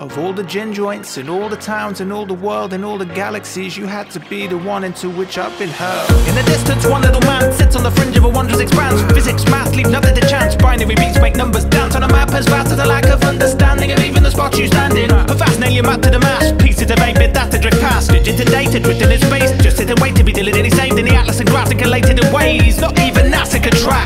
Of all the gin joints in all the towns in all the world in all the galaxies, you had to be the one into which I've been hurled. In the distance, one little man sits on the fringe of a wondrous expanse. Physics, math, leave nothing to chance. Binary beats make numbers dance on a map as vast as the lack of understanding of even the spot you stand in. A fascinating map to the mass, pieces of 8-bit data drift past. Digit and data in space, just sit and wait to be diligently saved in the atlas and graphiculated in ways not even NASA could track.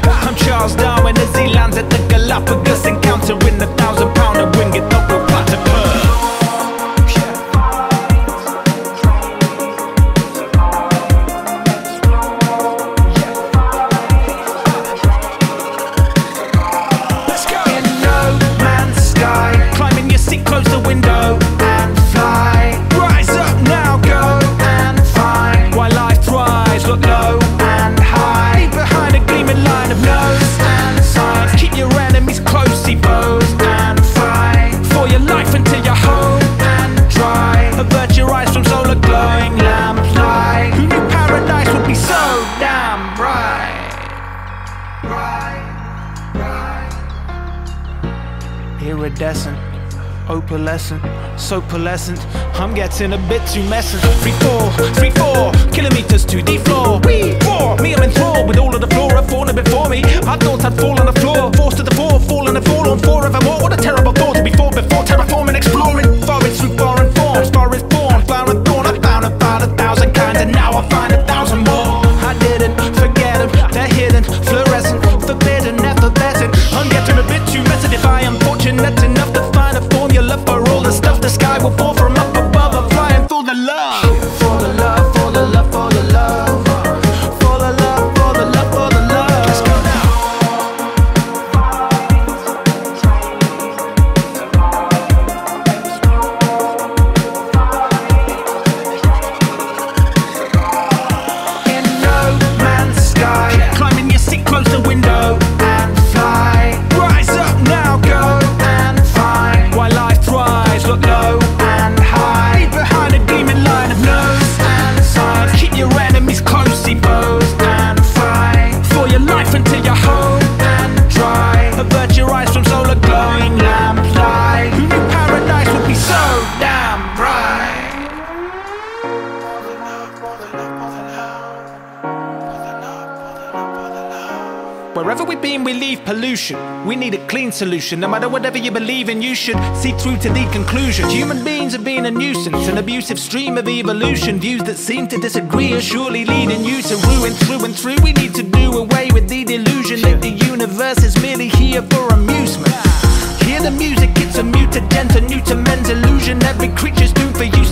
Iridescent, opalescent, so pearlescent. I'm getting a bit too messy. Three four, three four kilometers to the floor. We four, me I'm enthralled with all of the flora fauna before me. I thought I'd fall on the floor, forced to the floor, fallen and fall on forevermore. What a terrible thought to be for before terraforming, exploring forests through foreign forms, forest close Wherever we've been, we leave pollution. We need a clean solution. No matter whatever you believe in, you should see through to the conclusion. Human beings have been a nuisance, an abusive stream of evolution. Views that seem to disagree are surely leading you to ruin through and through. We need to do away with the delusion that the universe is merely here for amusement. Hear the music, it's a mutagen, a new to men's illusion. Every creature's doomed for use